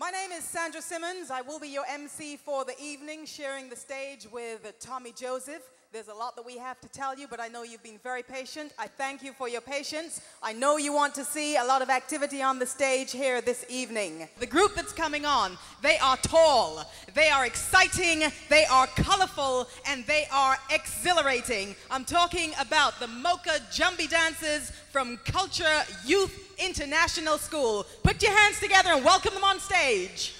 My name is Sandra Simmons. I will be your MC for the evening, sharing the stage with Tommy Joseph. There's a lot that we have to tell you, but I know you've been very patient. I thank you for your patience. I know you want to see a lot of activity on the stage here this evening. The group that's coming on, they are tall, they are exciting, they are colorful, and they are exhilarating. I'm talking about the Moko Jumbie dancers from Culture Youth International School. Put your hands together and welcome them on stage.